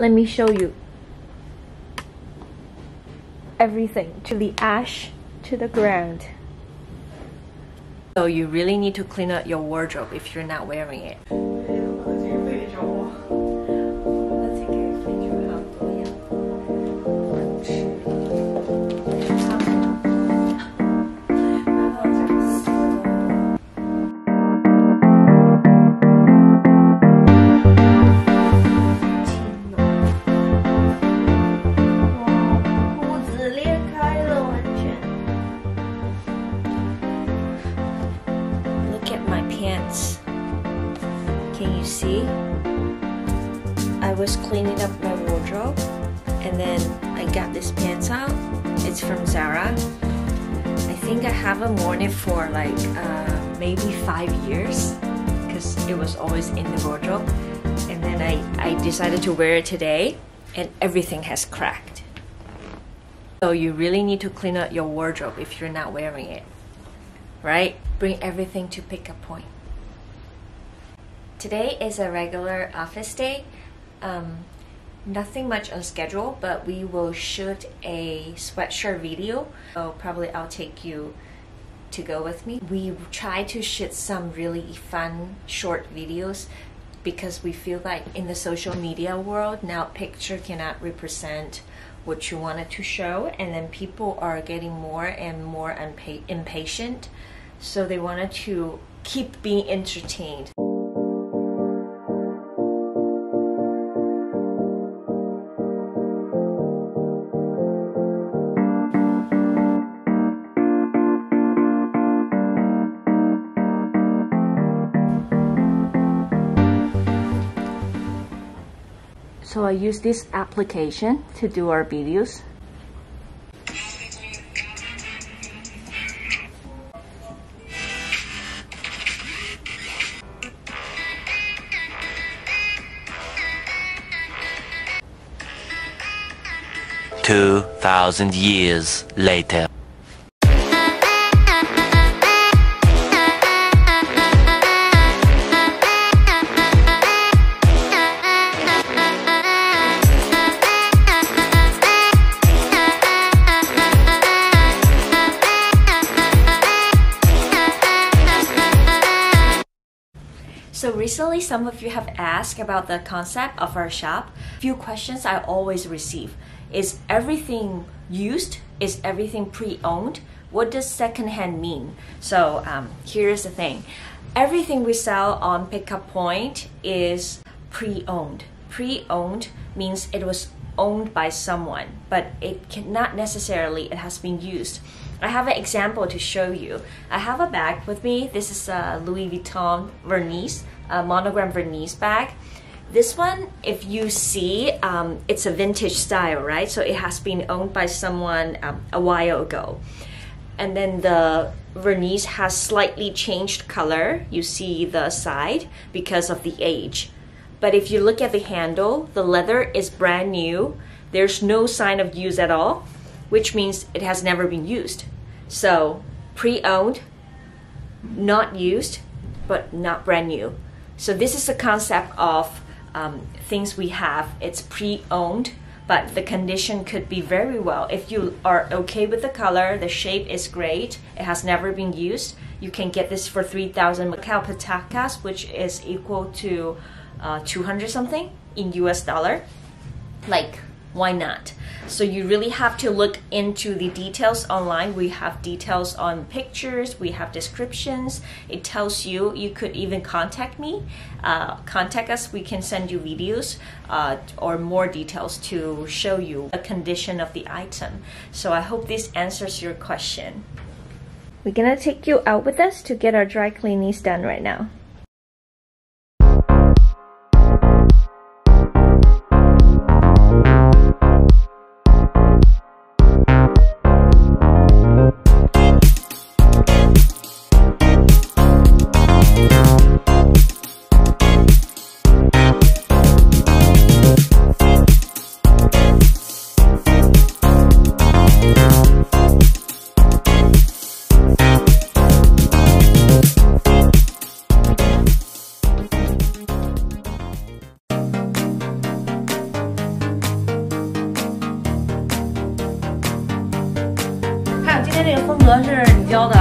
Let me show you everything to the ash to the ground. So you really need to clean up your wardrobe if you're not wearing it. You see? I was cleaning up my wardrobe and then I got this pants out. It's from Zara. I think I haven't worn it for like uh, maybe five years because it was always in the wardrobe. And then I, I decided to wear it today and everything has cracked. So you really need to clean up your wardrobe if you're not wearing it right? Bring everything to Pick Up Point. Today is a regular office day. Um, nothing much on schedule, but we will shoot a sweatshirt video. So probably I'll take you to go with me. We try to shoot some really fun short videos because we feel like in the social media world now picture cannot represent what you wanted to show and then people are getting more and more impatient so they wanted to keep being entertained so i use this application to do our videos Two thousand years later. Recently, some of you have asked about the concept of our shop. Few questions I always receive: Is everything used? Is everything pre-owned? What does secondhand mean? So um, here's the thing: everything we sell on Pickup Point is pre-owned. Pre-owned means it was owned by someone, but it cannot necessarily it has been used. I have an example to show you. I have a bag with me. This is a Louis Vuitton Vernis, a monogram Vernis bag. This one, if you see, um, it's a vintage style, right? So it has been owned by someone um, a while ago. And then the vernis has slightly changed color. You see the side because of the age. But if you look at the handle, the leather is brand new. There's no sign of use at all, which means it has never been used. So, pre owned, not used, but not brand new. So, this is the concept of um, things we have. It's pre owned, but the condition could be very well. If you are okay with the color, the shape is great, it has never been used, you can get this for 3,000 Macau Patacas, which is equal to uh, 200 something in US dollar. Like, why not? So you really have to look into the details online. We have details on pictures, we have descriptions. It tells you, you could even contact me. Uh, contact us, we can send you videos uh, or more details to show you the condition of the item. So I hope this answers your question. We're gonna take you out with us to get our dry cleanings done right now. 这个风格是你教的